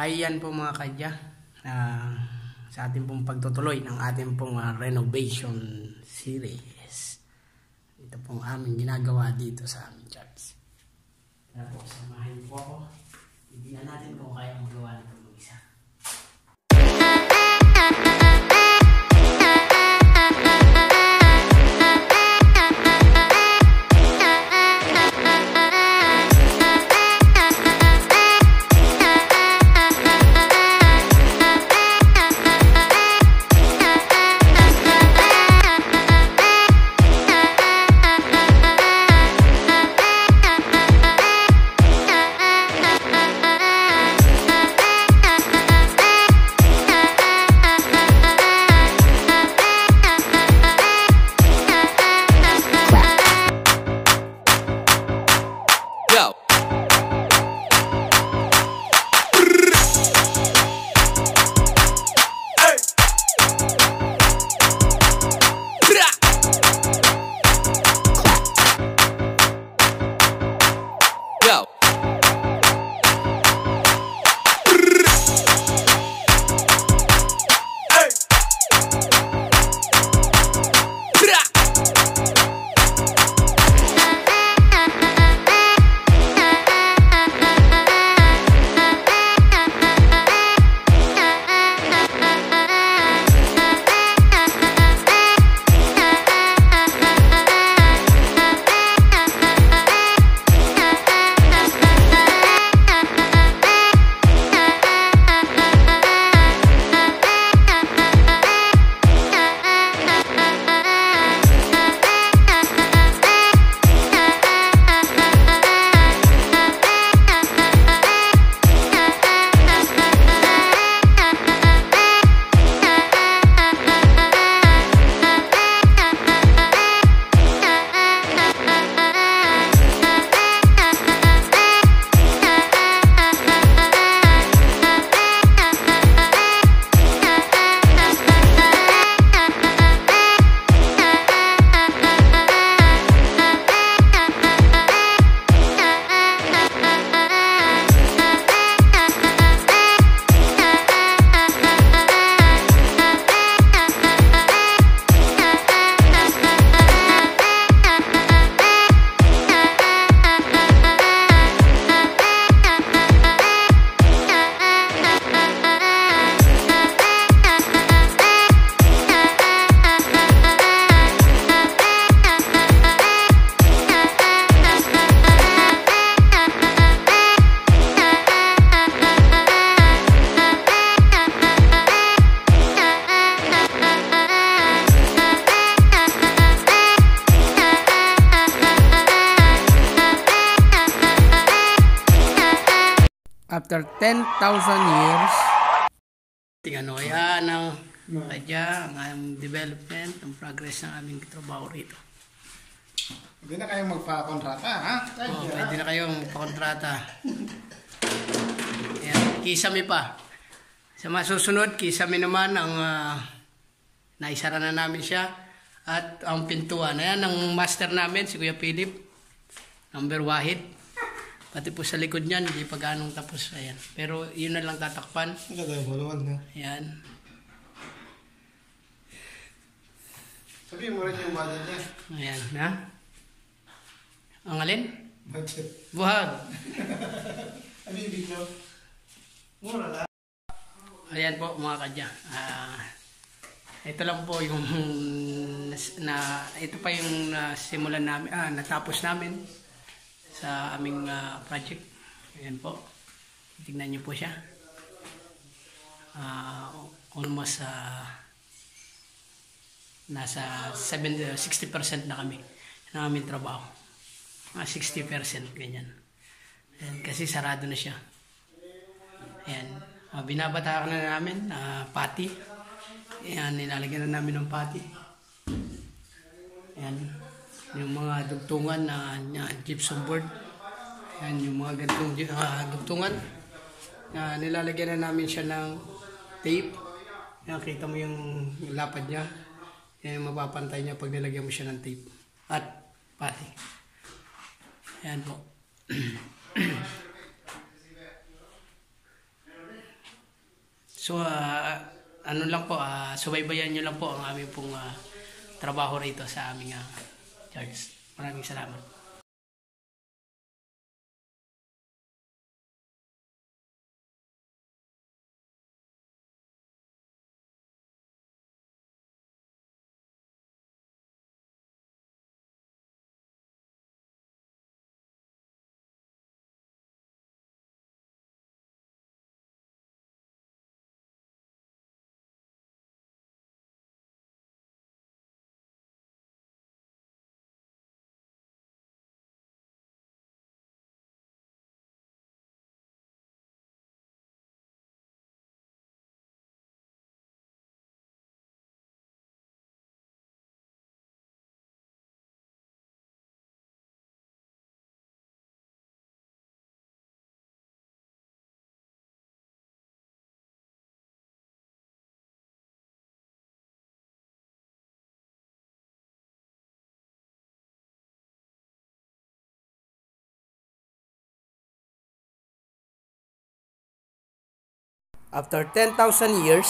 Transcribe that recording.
Ayan po mga kadya. ah, sa ating pong pagtutuloy ng ating pong ah, renovation series. Ito pong aming ginagawa dito sa aming church. Kaya po, samahin po ako. Hindi na natin kung kaya magawa nito After 10,000 years, tingnan o yan ang kadya, ang aming development, ang progress ng aming trabaho rito. Hindi na kayong magpakontrata, ha? Oh, pwede na kayong pakontrata. Ayan, kisame pa. Sa masusunod, kisame naman ang ah, naisara na namin siya. At ang pintuan. Ayan, ang master namin, si Kuya Philip. Number Wahid. Pati po sa likod niyan, hindi pa ganong tapos. Ayan. Pero yun na lang tatakpan. Ganda yung buluan, no? Ayan. Sabihin mo rin yung budget niya. Ayan, ha? Ang alin? Budget. Buhag. Ano yung biglo? Mura lang. Ayan po mga kadya. Ah, ito lang po yung na ito pa yung nasimulan namin ah, natapos namin sa aming ah, project. Ayan po. Tingnan niyo po siya. Ah, almost ah, nasa 70, 60% na kami ng aming trabaho. Mga 60% ganyan. Ayan, kasi sarado na siya. Ayan. Uh, binabatakan na namin, uh, pati. Ayan, nilalagyan na namin ng pati. Ayan. Yung mga dugtungan na na gypsum board. Ayan, yung mga ganitong uh, dugtungan. Uh, nilalagyan na namin siya ng tape. Ayan, kita mo yung, lapad niya. Yan yung mapapantay niya pag nilagyan mo siya ng tape. At pati. Ayan po. ano lang po, ah, subaybayan nyo lang po ang aming pong ah, trabaho rito sa aming ah, church. Maraming salamat. After 10,000 years,